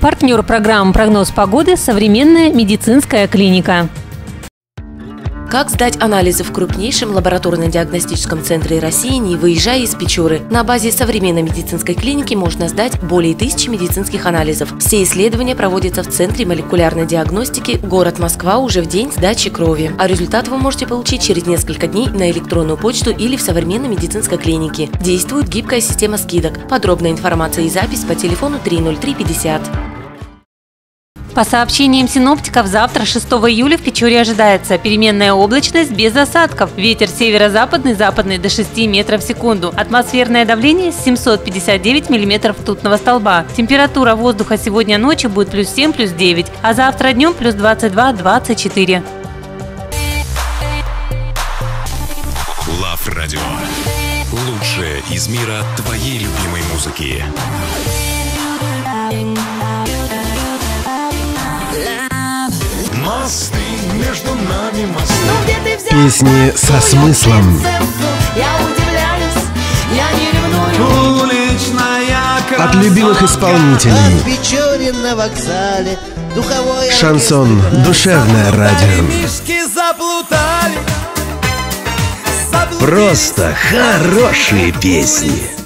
Партнер программы «Прогноз погоды» – современная медицинская клиника. Как сдать анализы в крупнейшем лабораторно-диагностическом центре России, не выезжая из Печоры? На базе современной медицинской клиники можно сдать более тысячи медицинских анализов. Все исследования проводятся в Центре молекулярной диагностики город Москва уже в день сдачи крови. А результат вы можете получить через несколько дней на электронную почту или в современной медицинской клинике. Действует гибкая система скидок. Подробная информация и запись по телефону 30350. По сообщениям синоптиков, завтра, 6 июля, в Печоре ожидается переменная облачность без осадков. Ветер северо-западный, западный до 6 метров в секунду. Атмосферное давление 759 миллиметров ртутного столба. Температура воздуха сегодня ночью будет плюс 7, плюс 9, а завтра днем плюс 22-24. Лав Радио. Лучшее из мира твоей любимой музыки. Мосты между нами мосты. Песни со смыслом. Я удивляюсь, я не ревную. Уличная От любимых исполнителей. Печорин на вокзале Духовой Шансон «Душевное радио». Просто хорошие песни.